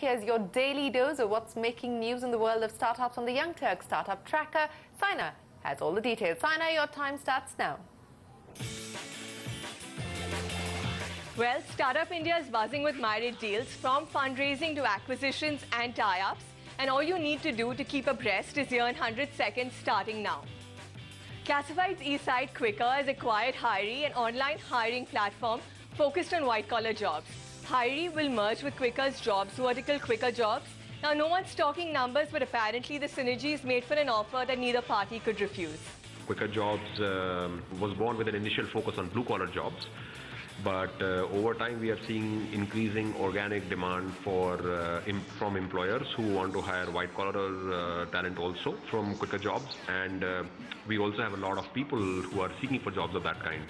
here's your daily dose of what's making news in the world of startups on the Young Turk Startup Tracker. Syna has all the details. Syna, your time starts now. Well, Startup India is buzzing with myriad deals from fundraising to acquisitions and tie-ups. And all you need to do to keep abreast is earn 100 seconds starting now. Classifieds eSite Quikr has acquired Hiree, an online hiring platform focused on white-collar jobs. Hiree will merge with Quikr's jobs vertical Quikr Jobs. Now, no one's talking numbers, but apparently the synergy is made for an offer that neither party could refuse. Quikr Jobs um, was born with an initial focus on blue-collar jobs, but uh, over time we are seeing increasing organic demand for uh, from employers who want to hire white-collar uh, talent also from Quikr Jobs, and uh, we also have a lot of people who are seeking for jobs of that kind.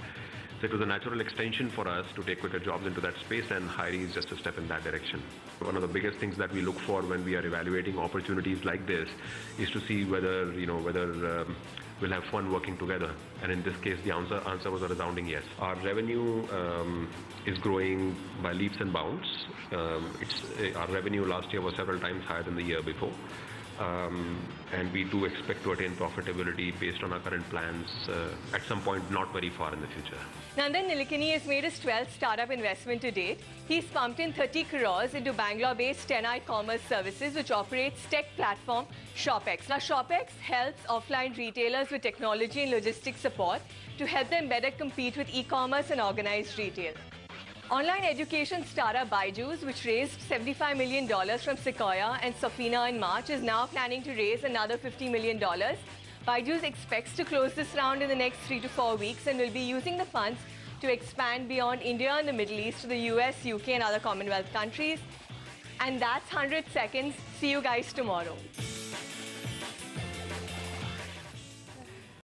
So it was a natural extension for us to take Quikr Jobs into that space, and Hiree is just a step in that direction. One of the biggest things that we look for when we are evaluating opportunities like this is to see whether you know whether um, we'll have fun working together. And in this case, the answer answer was a resounding yes. Our revenue um, is growing by leaps and bounds. Um, it's uh, our revenue last year was several times higher than the year before. Um, and we do expect to attain profitability based on our current plans uh, at some point not very far in the future. Nandan Nilekani has made his 12th startup investment to date. He's pumped in 30 crores into Bangalore-based 10i Commerce Services, which operates tech platform ShopX. Now, ShopX helps offline retailers with technology and logistics support to help them better compete with e-commerce and organized retail. Online education startup Byju's, which raised $75 million from Sequoia and Sofina in March, is now planning to raise another $50 million. Byju's expects to close this round in the next three to four weeks and will be using the funds to expand beyond India and the Middle East to the US, UK, and other Commonwealth countries. And that's 100 seconds. See you guys tomorrow.